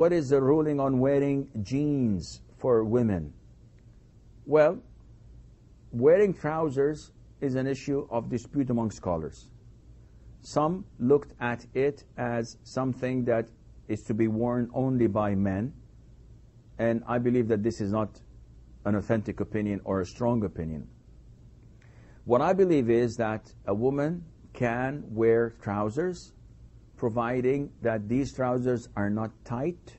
What is the ruling on wearing jeans for women? Well, wearing trousers is an issue of dispute among scholars. Some looked at it as something that is to be worn only by men, and I believe that this is not an authentic opinion or a strong opinion. What I believe is that a woman can wear trousers providing that these trousers are not tight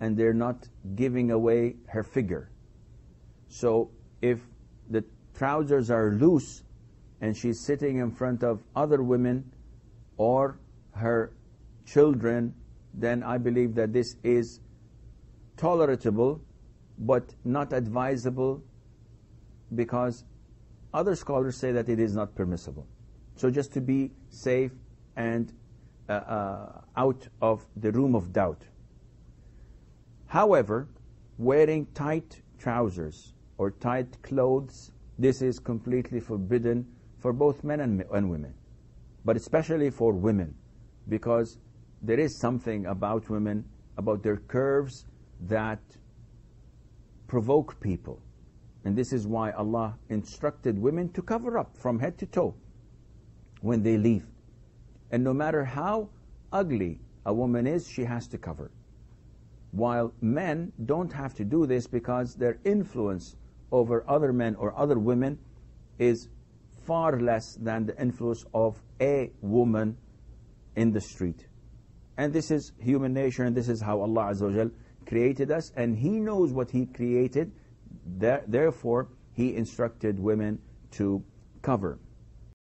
and they're not giving away her figure. So if the trousers are loose and she's sitting in front of other women or her children, then I believe that this is tolerable but not advisable because other scholars say that it is not permissible. So just to be safe and Uh, uh, out of the room of doubt. However, wearing tight trousers or tight clothes, this is completely forbidden for both men and, and women, but especially for women, because there is something about women, about their curves that provoke people. And this is why Allah instructed women to cover up from head to toe when they leave. And no matter how ugly a woman is, she has to cover. While men don't have to do this because their influence over other men or other women is far less than the influence of a woman in the street. And this is human nature and this is how Allah Azza created us and He knows what He created. Therefore, He instructed women to cover.